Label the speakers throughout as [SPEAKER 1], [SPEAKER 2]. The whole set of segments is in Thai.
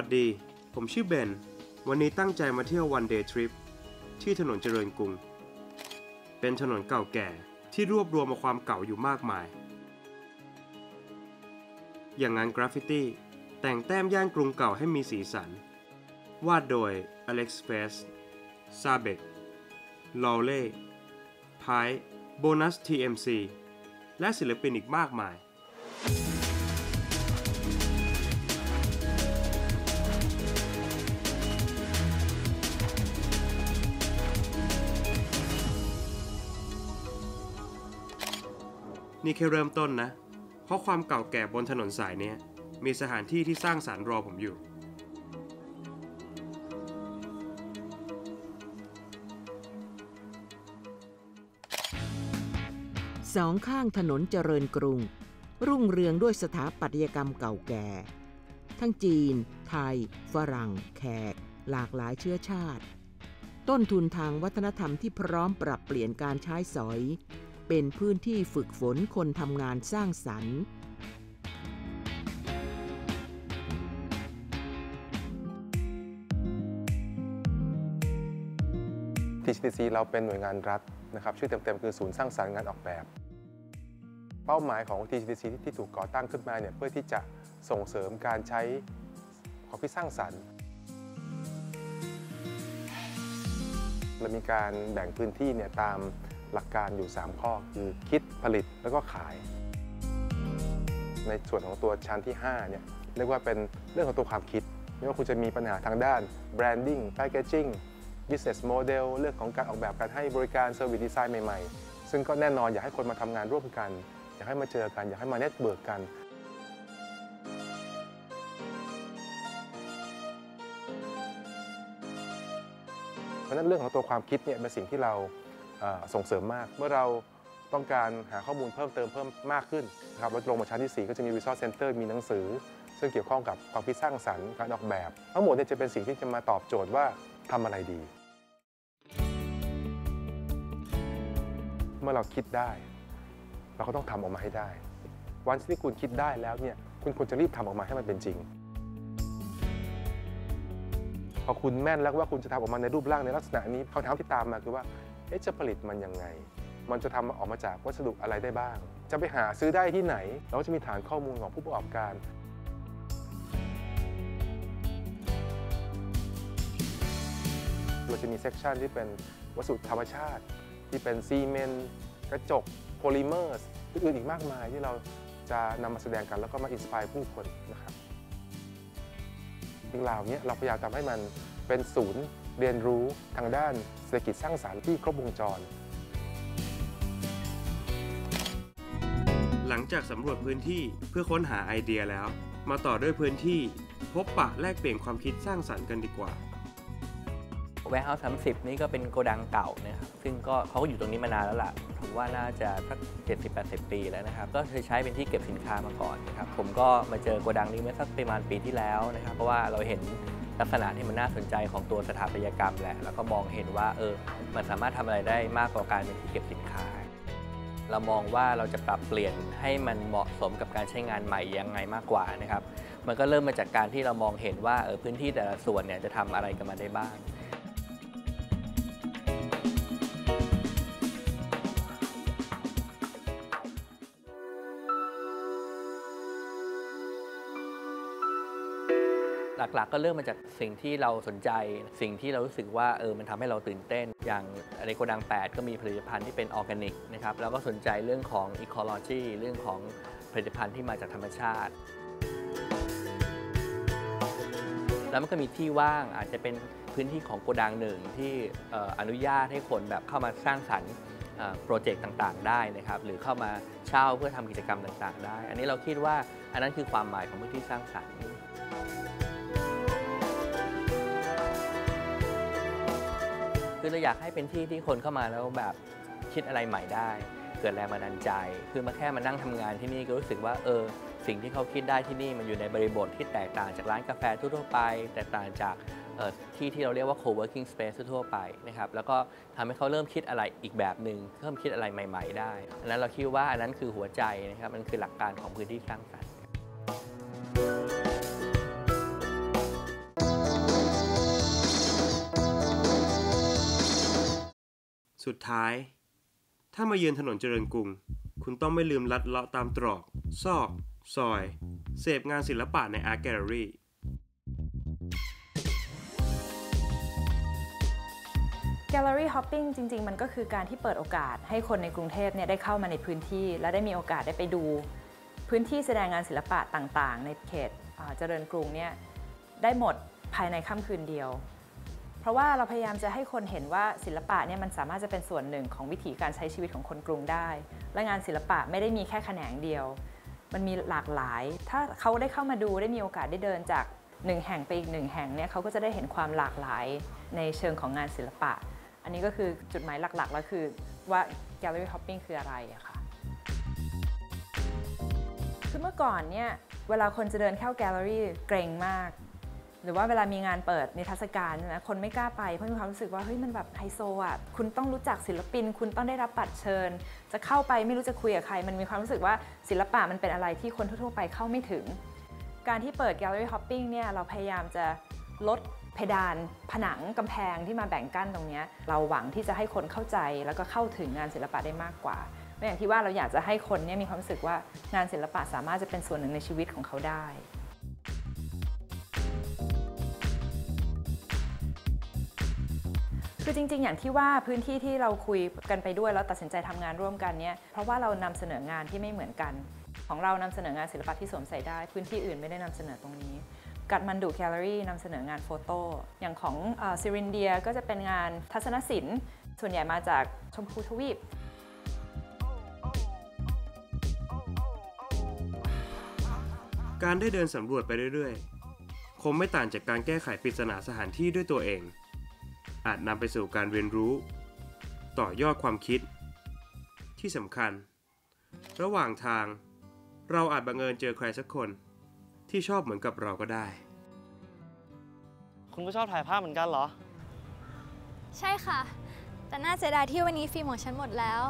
[SPEAKER 1] สวัสดี ผมชื่อเบน วันนี้ตั้งใจมาเที่ยว one day trip ที่ถนนเจริญกรุง เป็นถนนเก่าแก่ที่รวบรวมมาความเก่าอยู่มากมาย อย่างงานกราฟฟิตี้ แต่งแต้มย่านกรุงเก่าให้มีสีสัน วาดโดยอเล็กซ์เฟสซาเบกลอเล่พายโบนัส TMC และศิลปินอีกมากมาย นี่แค่เริ่มต้นนะ เพราะความเก่าแก่บนถนนสายนี้มีสถานที่ที่สร้างสารรค์รอผมอยู่
[SPEAKER 2] สองข้างถนนเจริญกรุง รุ่งเรืองด้วยสถาปัตยกรรมเก่าแก่ ทั้งจีน ไทย ฝรั่ง แขก หลากหลายเชื้อชาติ ต้นทุนทางวัฒนธรรมที่พร้อมปรับเปลี่ยนการใช้สอย เป็นพื้นที่ฝึกฝนคนทำงานสร้างสรรค์
[SPEAKER 3] TCTC เราเป็นหน่วยงานรัฐนะครับชื่อเต็มๆ คือศูนย์สร้างสรรค์งานออกแบบ เป้าหมายของ TCTC ที่ที่ถูกก่อตั้งขึ้นมาเนี่ยเพื่อที่จะส่งเสริมการใช้ความคิดสร้างสรรค์เรามีการแบ่งพื้นที่เนี่ยตาม หลักการอยู่ 3 ข้อคือคิดผลิตแล้วก็ขาย ในส่วนของตัวชั้นที่5เนี่ยเรียกว่าเป็นเรื่องของตัวความคิด ไม่ว่าคุณจะมีปัญหาทางด้าน branding packaging business model เรื่องของการออกแบบการให้บริการ service design ใหม่ๆ ซึ่งก็แน่นอนอยากให้คนมาทำงานร่วมกัน อยากให้มาเจอกัน อยากให้มาเน็ตเบิร์กกันเพราะฉะนั้นเรื่องของตัวความคิดเนี่ยเป็นสิ่งที่เรา ส่งเสริมมาก เมื่อเราต้องการหาข้อมูลเพิ่มเติมเพิ่มมากขึ้นนะครับเราลงมาชั้นที่ 4 ก็จะมี Resource Center มีหนังสือ ซึ่งเกี่ยวข้องกับความคิดสร้างสรรค์การออกแบบ ทั้งหมดเนี่ยจะเป็นสิ่งที่จะมาตอบโจทย์ว่าทำอะไรดี เมื่อเราคิดได้ เราก็ต้องทำออกมาให้ได้ วันที่คุณคิดได้แล้วเนี่ยคุณควรจะรีบทำออกมาให้มันเป็นจริง พอคุณแม่นแล้วว่าคุณจะทำออกมาในรูปร่างในลักษณะนี้คำถามที่ตามมาคือว่า จะผลิตมันยังไง มันจะทำออกมาจากวัสดุอะไรได้บ้าง จะไปหาซื้อได้ที่ไหน เราก็จะมีฐานข้อมูลของผู้ประกอบการเราจะมี section ที่เป็นวัสดุธรรมชาติ ที่เป็นซีเมนต์กระจก polymers อื่นอีกมากมายที่เราจะนำมาแสดงกันแล้วก็มา inspire ผู้คนนะครับสิ่งเหล่านี้เราพยายามทำให้มันเป็นศูนย์ เรียนรู้ทางด้านเศรษฐกิจสร้างสารรค์ที่ครบวงจร
[SPEAKER 1] หลังจากสำรวจพื้นที่เพื่อค้นหาไอเดียแล้ว มาต่อด้วยพื้นที่พบปะแลกเปลี่ยนความคิดสร้างสรรค์กันดีกว่า
[SPEAKER 4] Warehouse 30 นี่ก็เป็นโกดังเก่านะครับซึ่งก็เขาก็อยู่ตรงนี้มานานแล้วล่ะผมว่าน่าจะสัก70-80 ปีแล้วนะครับ ก็เคยใช้เป็นที่เก็บสินค้ามาก่อนนะครับ ผมก็มาเจอโกดังนี้เมื่อสักประมาณปีที่แล้วนะครับ เพราะว่าเราเห็น ลักษณะที่มันน่าสนใจของตัวสถาปัตยกรรมแหละ แล้วก็มองเห็นว่าเออมันสามารถทำอะไรได้มากกว่าการเป็นที่เก็บสินค้า เรามองว่าเราจะปรับเปลี่ยนให้มันเหมาะสมกับการใช้งานใหม่ยังไงมากกว่านะครับ มันก็เริ่มมาจากการที่เรามองเห็นว่าเออพื้นที่แต่ละส่วนเนี่ยจะทำอะไรกันมาได้บ้าง หลักๆ ก็เริ่มมาจากสิ่งที่เราสนใจ สิ่งที่เรารู้สึกว่าเออมันทำให้เราตื่นเต้น อย่างในโกดัง 8 ก็มีผลิตภัณฑ์ที่เป็นออร์แกนิกนะครับแล้วก็สนใจเรื่องของอีโคโลจีเรื่องของผลิตภัณฑ์ที่มาจากธรรมชาติ แล้วมันก็มีที่ว่างอาจจะเป็นพื้นที่ของโกดังหนึ่งที่อนุญาตให้คนแบบเข้ามาสร้างสรรค์โปรเจกต์ต่างๆ ได้นะครับ หรือเข้ามาเช่าเพื่อทำกิจกรรมต่างๆ ได้ อันนี้เราคิดว่าอันนั้นคือความหมายของพื้นที่สร้างสรรค์ คือเราอยากให้เป็นที่ที่คนเข้ามาแล้วแบบคิดอะไรใหม่ได้ เกิดแรงบันดาลใจ คือมาแค่มานั่งทำงานที่นี่ก็รู้สึกว่าเออสิ่งที่เขาคิดได้ที่นี่มันอยู่ในบริบทที่แตกต่างจากร้านกาแฟทั่วไป แตกต่างจากที่ที่เราเรียกว่า co-working space ทั่วไปนะครับแล้วก็ทำให้เขาเริ่มคิดอะไรอีกแบบหนึ่งเริ่มคิดอะไรใหม่ ๆ ได้อันนั้นเราคิดว่าอันนั้นคือหัวใจนะครับมันคือหลักการของพื้นที่สร้างสรรค์
[SPEAKER 1] สุดท้าย ถ้ามาเยือนถนนเจริญกรุง คุณต้องไม่ลืมลัดเลาะตามตรอก ซอก ซอย เสพงานศิลปะในอาร์ตแกลเลอรี่
[SPEAKER 5] gallery hopping จริง ๆ มันก็คือการที่เปิดโอกาสให้คนในกรุงเทพเนี่ยได้เข้ามาในพื้นที่ และได้มีโอกาสได้ไปดู พื้นที่แสดงงานศิลปะต่างๆ ในเขตเจริญกรุงเนี่ยได้หมดภายในค่ำคืนเดียว เพราะว่าเราพยายามจะให้คนเห็นว่าศิลปะเนี่ยมันสามารถจะเป็นส่วนหนึ่งของวิถีการใช้ชีวิตของคนกรุงได้ และงานศิลปะไม่ได้มีแค่แขนงเดียว มันมีหลากหลาย ถ้าเขาได้เข้ามาดูได้มีโอกาสได้เดินจากหนึ่งแห่งไปอีกหนึ่งแห่งเนี่ยเขาก็จะได้เห็นความหลากหลายในเชิงของงานศิลปะ อันนี้ก็คือจุดหมายหลักๆแล้วคือว่า gallery hopping คืออะไรอะค่ะคือเมื่อก่อนเนี่ยเวลาคนจะเดินเข้าแกลเลอรี่เกรงมาก หรือว่าเวลามีงานเปิดในทรรศการใช่ไหมคนไม่กล้าไปเพราะมีความรู้สึกว่าเฮ้ยมันแบบไฮโซอะคุณต้องรู้จักศิลปิน คุณต้องได้รับบัตรเชิญ จะเข้าไปไม่รู้จะคุยกับใคร มันมีความรู้สึกว่าศิลปะมันเป็นอะไรที่คนทั่วๆไปเข้าไม่ถึง การที่เปิด gallery hopping เนี่ยเราพยายามจะลดเพดานผนังกำแพงที่มาแบ่งกั้นตรงนี้เราหวังที่จะให้คนเข้าใจแล้วก็เข้าถึงงานศิลปะได้มากกว่าไม่อย่างที่ว่าเราอยากจะให้คนเนี่ยมีความรู้สึกว่างานศิลปะสามารถจะเป็นส่วนหนึ่งในชีวิตของเขาได้ คือจริง ๆ อย่างที่ว่าพื้นที่ที่เราคุยกันไปด้วยแล้วตัดสินใจทำงานร่วมกันเนี่ยเพราะว่าเรานำเสนองานที่ไม่เหมือนกัน ของเรานำเสนองานศิลปะที่สวมใส่ได้ พื้นที่อื่นไม่ได้นำเสนอตรงนี้กัดมันดูแกลลอรี่นำเสนองานโฟโต้อย่างของซิรินเดียก็จะเป็นงานทัศนศิลป์ ส่วนใหญ่มาจากชมพูทวีป
[SPEAKER 1] การได้เดินสำรวจไปเรื่อยๆ คงไม่ต่างจากการแก้ไขปริศนาสถานที่ด้วยตัวเอง อาจนำไปสู่การเรียนรู้ ต่อยอดความคิด ที่สำคัญ ระหว่างทาง เราอาจบังเอิญเจอใครสักคนที่ชอบเหมือนกับเราก็ได้
[SPEAKER 6] คุณก็ชอบถ่ายภาพเหมือนกันเหรอ
[SPEAKER 7] ใช่ค่ะ แต่น่าเสียดายที่วันนี้ฟิล์มของฉันหมดแล้ว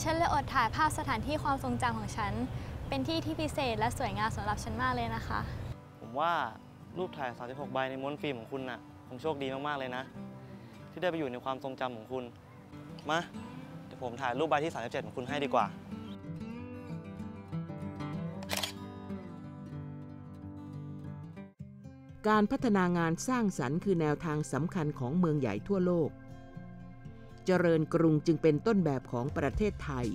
[SPEAKER 7] ฉันเลยอดถ่ายภาพสถานที่ความทรงจำของฉัน เป็นที่ที่พิเศษและสวยงามสำหรับฉันมากเลยนะคะ
[SPEAKER 6] ผมว่ารูปถ่าย 36 ใบในม้วนฟิล์มของคุณน่ะคงโชคดีมาก ๆ เลยนะ ที่ได้ไปอยู่ในความทรงจำของคุณ มาเดี๋ยวผมถ่ายรูปใบที่ 37 ของคุณให้ดีกว่า
[SPEAKER 2] การพัฒนางานสร้างสรรค์คือแนวทางสำคัญของเมืองใหญ่ทั่วโลก เจริญกรุงจึงเป็นต้นแบบของประเทศไทย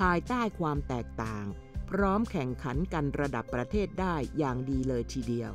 [SPEAKER 2] ภายใต้ความแตกต่าง พร้อมแข่งขันกันระดับประเทศได้อย่างดีเลยทีเดียว